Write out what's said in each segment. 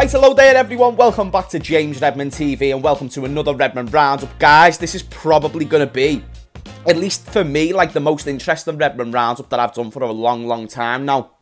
Right, hello there everyone, welcome back to James Redmond TV and welcome to another Redmond Roundup. Guys, this is probably going to be, at least for me, like the most interesting Redmond Roundup that I've done for a long, long time. Now,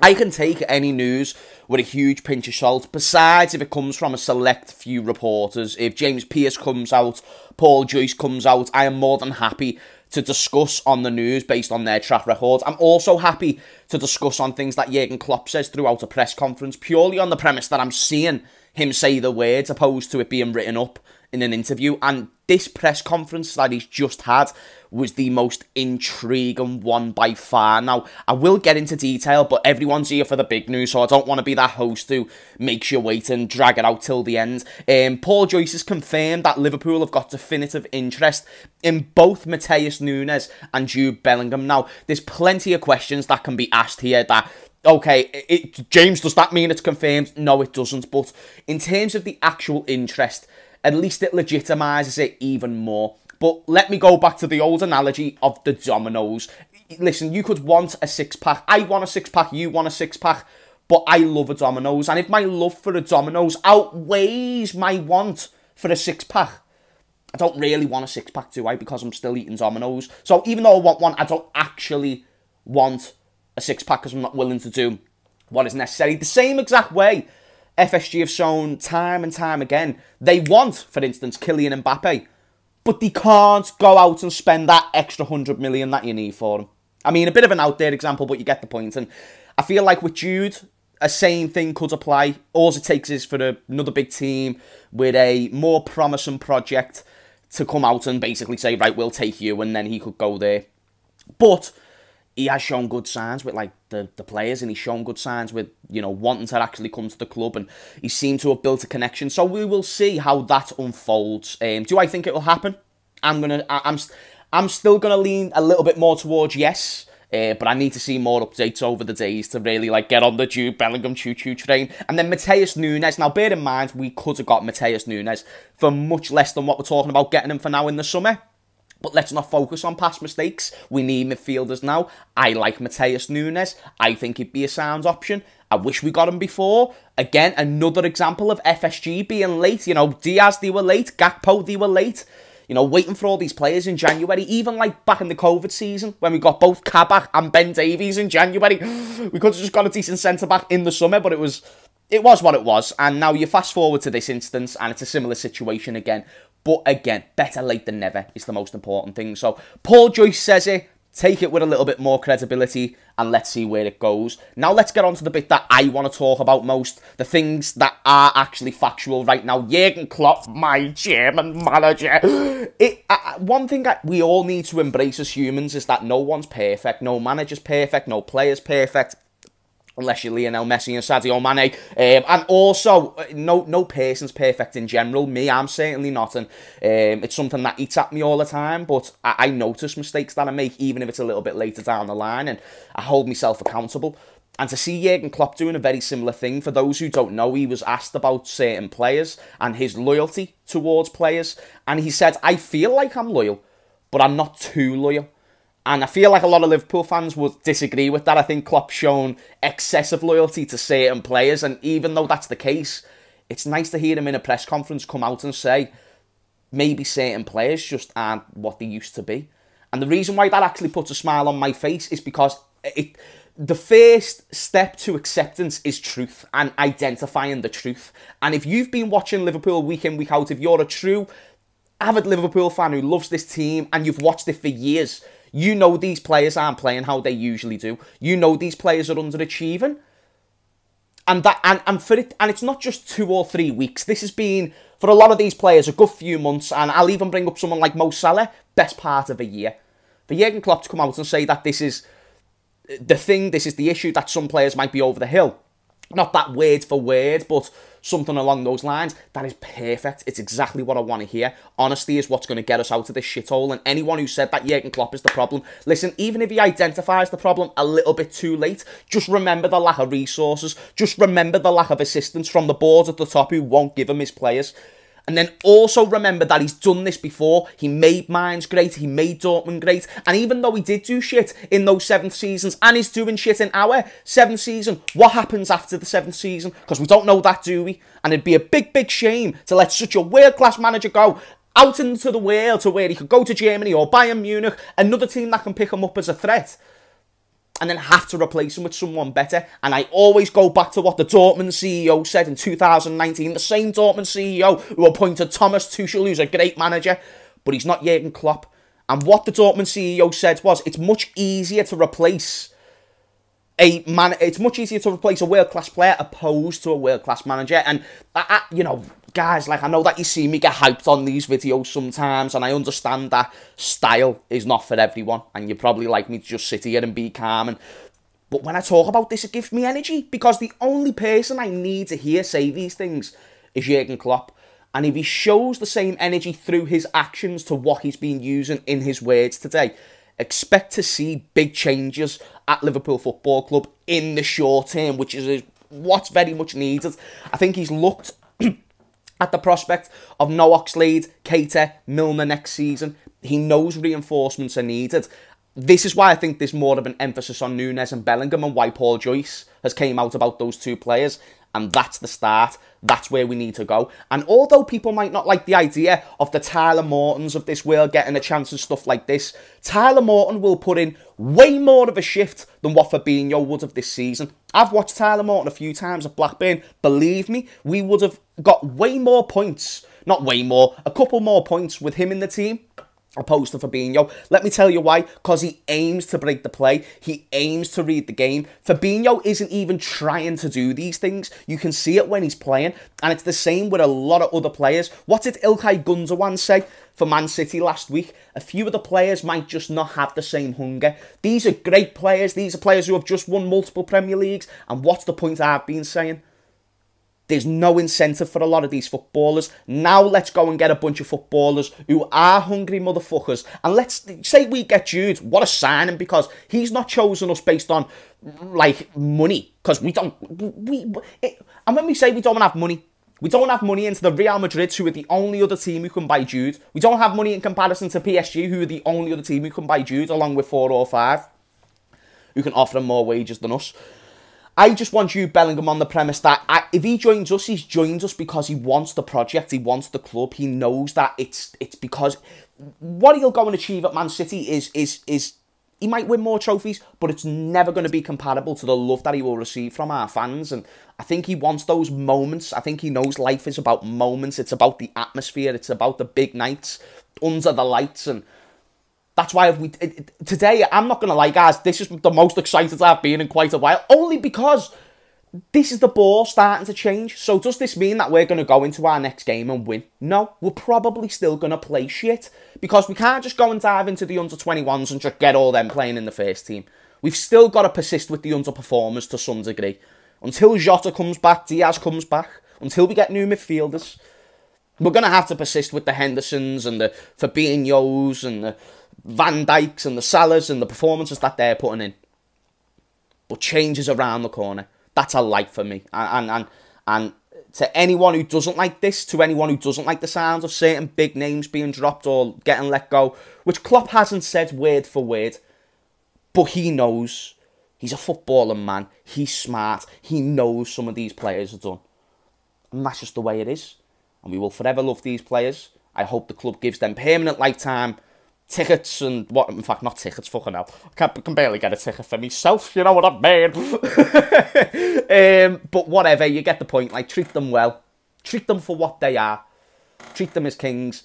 I can take any news with a huge pinch of salt, besides if it comes from a select few reporters. If James Pearce comes out, Paul Joyce comes out, I am more than happy to discuss on the news based on their track records. I'm also happy to discuss on things that Jurgen Klopp says throughout a press conference, purely on the premise that I'm seeing him say the words opposed to it being written up in an interview. And this press conference that he's just had was the most intriguing one by far. Now, I will get into detail, but everyone's here for the big news, so I don't want to be that host who makes you wait and drag it out till the end. Um, Paul Joyce has confirmed that Liverpool have got definitive interest in both Matheus Nunes and Jude Bellingham. Now, there's plenty of questions that can be asked here that okay, it, James, does that mean it's confirmed? No, it doesn't. But in terms of the actual interest, at least it legitimises it even more. But let me go back to the old analogy of the dominoes. Listen, you could want a six pack. I want a six pack. You want a six pack. But I love a dominoes. And if my love for a dominoes outweighs my want for a six pack, I don't really want a six pack, do I? Because I'm still eating dominoes. So even though I want one, I don't actually want a six pack because I'm not willing to do what is necessary. The same exact way FSG have shown time and time again they want, for instance, Kylian Mbappe but they can't go out and spend that extra 100 million that you need for them. I mean, a bit of an out there example, but you get the point. And I feel like with Jude, a same thing could apply. All it takes is for another big team with a more promising project to come out and basically say, right, we'll take you, and then he could go there. But he has shown good signs with like the, the players and he's shown good signs with you know wanting to actually come to the club and he seemed to have built a connection so we will see how that unfolds um, do I think it will happen I'm gonna I, I'm I'm still gonna lean a little bit more towards yes uh, but I need to see more updates over the days to really like get on the Jude Bellingham choo-choo train. And then Matheus Nunes. Now, bear in mind, we could have got Matheus Nunes for much less than what we're talking about getting him for now in the summer. But let's not focus on past mistakes. We need midfielders now. I like Matheus Nunes. I think he'd be a sound option. I wish we got him before. Again, another example of FSG being late. You know, Diaz, they were late. Gakpo, they were late. You know, waiting for all these players in January. Even like back in the COVID season when we got both Kabak and Ben Davies in January. We could have just got a decent centre-back in the summer, but it was it was what it was. And now you fast forward to this instance, and it's a similar situation again. But again, better late than never is the most important thing. So Paul Joyce says it. Take it with a little bit more credibility and let's see where it goes. Now let's get on to the bit that I want to talk about most. The things that are actually factual right now. Jurgen Klopp, my German manager. It, uh, one thing that we all need to embrace as humans is that no one's perfect. No manager's perfect. No player's perfect unless you're Lionel Messi and Sadio Mane. Um, and also, uh, no no person's perfect in general. Me, I'm certainly not. And um, it's something that eats at me all the time. But I, I notice mistakes that I make, even if it's a little bit later down the line. And I hold myself accountable. And to see Jurgen Klopp doing a very similar thing, for those who don't know, he was asked about certain players and his loyalty towards players. And he said, I feel like I'm loyal, but I'm not too loyal. And I feel like a lot of Liverpool fans would disagree with that. I think Klopp's shown excessive loyalty to certain players, and even though that's the case, it's nice to hear him in a press conference come out and say maybe certain players just aren't what they used to be. And the reason why that actually puts a smile on my face is because it the first step to acceptance is truth and identifying the truth. And if you've been watching Liverpool week in, week out, if you're a true avid Liverpool fan who loves this team and you've watched it for years, you know these players aren't playing how they usually do. You know these players are underachieving. And that and, and for it and it's not just two or three weeks. This has been for a lot of these players a good few months, and I'll even bring up someone like Mo Salah, best part of a year. For Jurgen Klopp to come out and say that this is the thing, this is the issue that some players might be over the hill. Not that word for word, but something along those lines, that is perfect. It's exactly what I want to hear. Honesty is what's going to get us out of this shithole. And anyone who said that Jurgen Klopp is the problem, listen, even if he identifies the problem a little bit too late, just remember the lack of resources. Just remember the lack of assistance from the board at the top who won't give him his players. And then also remember that he's done this before. He made Mainz great. He made Dortmund great. And even though he did do shit in those seventh seasons and he's doing shit in our seventh season, what happens after the seventh season? Because we don't know that, do we? And it'd be a big, big shame to let such a world-class manager go out into the world to where he could go to Germany or Bayern Munich, another team that can pick him up as a threat and then have to replace him with someone better. And I always go back to what the Dortmund CEO said in 2019, the same Dortmund CEO who appointed Thomas Tuchel, who's a great manager, but he's not Jurgen Klopp. And what the Dortmund CEO said was, it's much easier to replace a man. It's much easier to replace a world class player opposed to a world class manager. And I, I, you know, guys, like I know that you see me get hyped on these videos sometimes, and I understand that style is not for everyone, and you probably like me to just sit here and be calm. And but when I talk about this, it gives me energy because the only person I need to hear say these things is Jurgen Klopp. And if he shows the same energy through his actions to what he's been using in his words today, expect to see big changes at Liverpool Football Club in the short term, which is what's very much needed. I think he's looked at the prospect of no Oxlade, Keita, Milner next season. He knows reinforcements are needed. This is why I think there's more of an emphasis on Nunes and Bellingham and why Paul Joyce has came out about those two players. And that's the start. That's where we need to go. And although people might not like the idea of the Tyler Mortons of this world getting a chance and stuff like this, Tyler Morton will put in way more of a shift than what Fabinho would have this season. I've watched Tyler Morton a few times at Blackburn. Believe me, we would have got way more points. Not way more, a couple more points with him in the team opposed to Fabinho. Let me tell you why. Because he aims to break the play. He aims to read the game. Fabinho isn't even trying to do these things. You can see it when he's playing. And it's the same with a lot of other players. What did Ilkay Gundogan say for Man City last week? A few of the players might just not have the same hunger. These are great players. These are players who have just won multiple Premier Leagues. And what's the point I've been saying? There's no incentive for a lot of these footballers. Now let's go and get a bunch of footballers who are hungry motherfuckers. And let's say we get Jude. What a signing because he's not chosen us based on like money. Because we don't. We, it, and when we say we don't have money, we don't have money into the Real Madrid, who are the only other team who can buy Jude. We don't have money in comparison to PSG, who are the only other team who can buy Jude, along with four or five, who can offer them more wages than us. I just want you, Bellingham, on the premise that I, if he joins us, he's joined us because he wants the project, he wants the club. He knows that it's it's because what he'll go and achieve at Man City is is is he might win more trophies, but it's never going to be comparable to the love that he will receive from our fans. And I think he wants those moments. I think he knows life is about moments. It's about the atmosphere. It's about the big nights under the lights and that's why we today. I'm not gonna lie, guys. This is the most excited I've been in quite a while. Only because this is the ball starting to change. So does this mean that we're gonna go into our next game and win? No, we're probably still gonna play shit because we can't just go and dive into the under 21s and just get all them playing in the first team. We've still got to persist with the underperformers to some degree until Jota comes back, Diaz comes back, until we get new midfielders. We're going to have to persist with the Hendersons and the Fabinho's and the Van Dijks and the Salahs and the performances that they're putting in. But change is around the corner. That's a light for me. And, and, and, and to anyone who doesn't like this, to anyone who doesn't like the sounds of certain big names being dropped or getting let go, which Klopp hasn't said word for word, but he knows. He's a footballer, man. He's smart. He knows some of these players are done. And that's just the way it is. and we will forever love these players. I hope the club gives them permanent lifetime. Tickets and what in fact not tickets fucking hell. I can, can barely get a ticket for myself you know what I mean? Um, but whatever you get the point. Like treat them well. Treat them for what they are. Treat them as kings.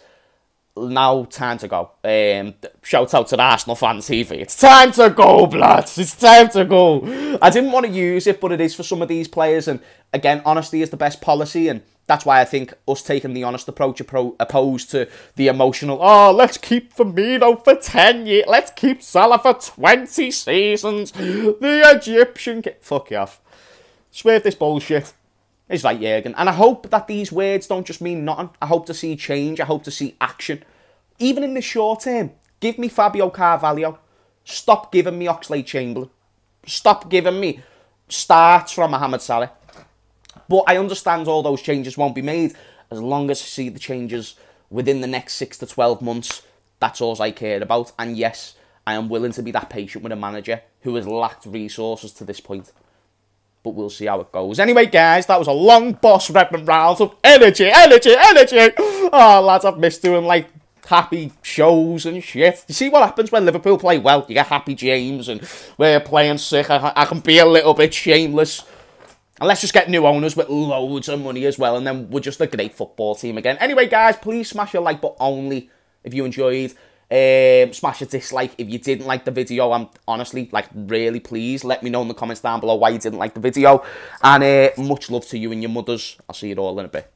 Now time to go. Um, shout out to the Arsenal fan TV it's time to go bloods it's time to go. I didn't want to use it but it is for some of these players and again honesty is the best policy and that's why I think us taking the honest approach opposed to the emotional, oh, let's keep Firmino for 10 years, let's keep Salah for 20 seasons, the Egyptian... Fuck you off. Swerve this bullshit. It's like Jurgen. And I hope that these words don't just mean nothing. I hope to see change. I hope to see action. Even in the short term, give me Fabio Carvalho. Stop giving me Oxlade Chamberlain. Stop giving me starts from Mohamed Salah. But I understand all those changes won't be made As long as I see the changes within the next six to 12 months, that's all I care about. And yes, I am willing to be that patient with a manager who has lacked resources to this point. But we'll see how it goes. Anyway, guys, that was a long boss Redmond round of energy, energy, energy. Oh, lads, I've missed doing like happy shows and shit. You see what happens when Liverpool play well? You get happy James and we're playing sick. I, I can be a little bit shameless. And let's just get new owners with loads of money as well, and then we're just a great football team again. Anyway, guys, please smash your like, but only if you enjoyed. Um, smash a dislike if you didn't like the video. I'm honestly, like, really pleased. Let me know in the comments down below why you didn't like the video. And uh, much love to you and your mothers. I'll see you all in a bit.